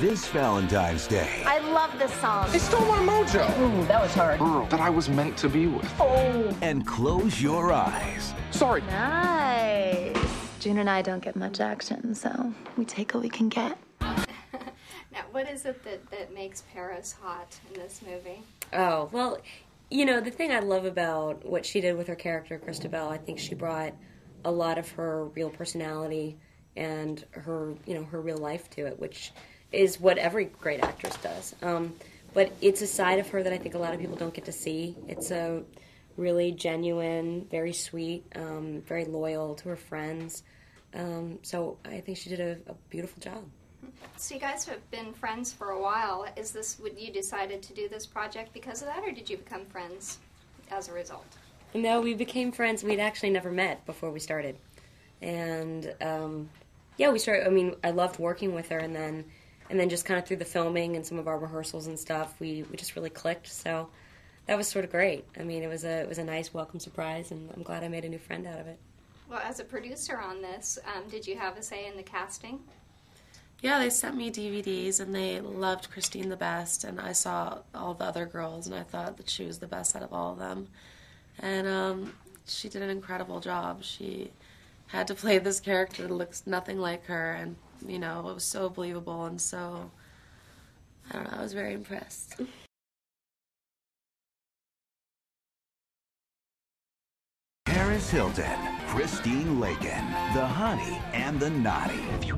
this Valentine's Day. I love this song. They stole my mojo. Ooh, that was hard. Girl that I was meant to be with. Oh. And close your eyes. Sorry. Nice. June and I don't get much action, so we take what we can get. Now, what is it that, that makes Paris hot in this movie? Oh, well, you know, the thing I love about what she did with her character, Cristabel, I think she brought a lot of her real personality and her, you know, her real life to it, which is what every great actress does. Um, but it's a side of her that I think a lot of people don't get to see. It's a really genuine, very sweet, um, very loyal to her friends. Um, so I think she did a, a beautiful job. So you guys have been friends for a while. Is this what you decided to do this project because of that, or did you become friends as a result? No, we became friends. We'd actually never met before we started, and um, yeah, we started. I mean, I loved working with her, and then and then just kind of through the filming and some of our rehearsals and stuff, we we just really clicked. So that was sort of great. I mean, it was a it was a nice welcome surprise, and I'm glad I made a new friend out of it. Well, as a producer on this, um, did you have a say in the casting? Yeah, they sent me DVDs and they loved Christine the best, and I saw all the other girls and I thought that she was the best out of all of them. And um, she did an incredible job. She had to play this character that looks nothing like her, and you know, it was so believable and so. I don't know, I was very impressed. Paris Hilton, Christine Lakin, the Hottie and the Nottie.